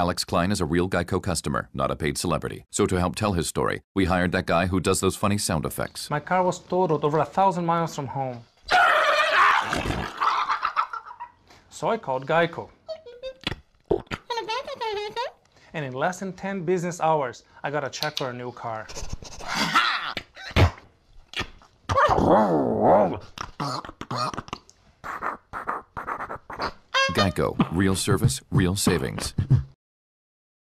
Alex Klein is a real Geico customer, not a paid celebrity. So to help tell his story, we hired that guy who does those funny sound effects. My car was totaled over a thousand miles from home. So I called Geico. And in less than 10 business hours, I got a check for a new car. Geico, real service, real savings.